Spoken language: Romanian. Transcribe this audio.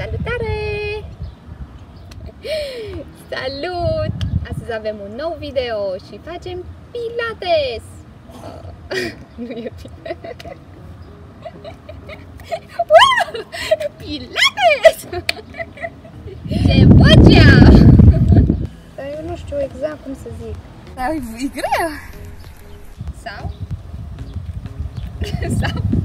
Salutare! Salut! Astăzi avem un nou video și facem pilates! Nu e bine. Wow! Pilates! Ce vocea! Dar eu nu știu exact cum să zic. Dar e greu. Sau? Sau?